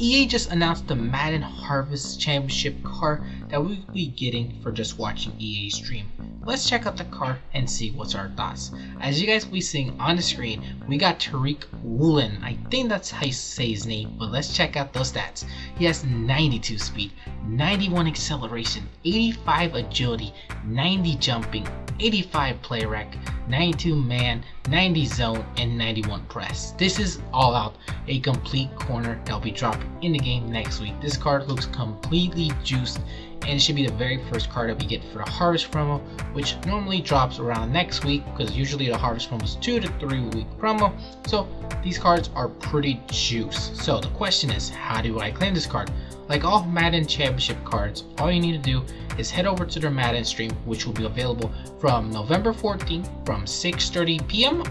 EA just announced the Madden Harvest Championship car that we'll be getting for just watching EA stream. Let's check out the car and see what's our thoughts. As you guys will be seeing on the screen, we got Tariq Woolen. I think that's how you say his name, but let's check out those stats. He has 92 speed, 91 acceleration, 85 agility, 90 jumping, 85 play rec, 92 man, 90 zone, and 91 press. This is all out a complete corner that'll be dropping in the game next week. This card looks completely juiced and it should be the very first card that we get for the Harvest promo, which normally drops around next week because usually the Harvest promo is two to three week promo. So these cards are pretty juice. So the question is, how do I claim this card? Like all Madden Championship cards, all you need to do is head over to their Madden stream, which will be available from November 14th from 6.30 p.m.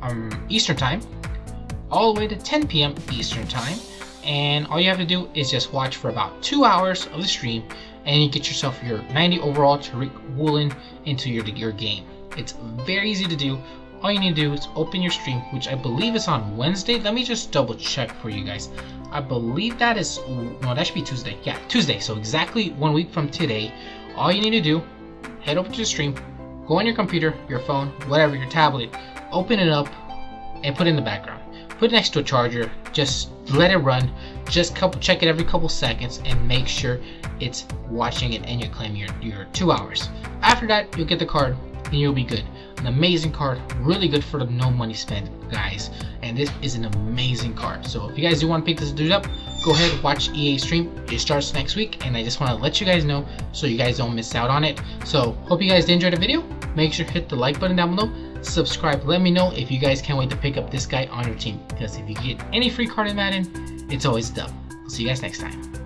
Um, Eastern Time, all the way to 10 p.m. Eastern Time. And all you have to do is just watch for about two hours of the stream and you get yourself your 90 overall Tariq Woolen into your, your game. It's very easy to do. All you need to do is open your stream, which I believe is on Wednesday. Let me just double check for you guys. I believe that is, no, that should be Tuesday. Yeah, Tuesday. So exactly one week from today, all you need to do, head over to the stream, go on your computer, your phone, whatever, your tablet, open it up, and put it in the background. Put it next to a charger, just let it run, just couple, check it every couple seconds, and make sure it's watching it and you claim your, your two hours. After that, you'll get the card and you'll be good. An amazing card, really good for the no money spent guys. And this is an amazing card. So if you guys do want to pick this dude up, go ahead watch EA stream. It starts next week and I just want to let you guys know so you guys don't miss out on it. So hope you guys did enjoy the video. Make sure to hit the like button down below. Subscribe. Let me know if you guys can't wait to pick up this guy on your team. Because if you get any free card in Madden, it's always dub. I'll see you guys next time.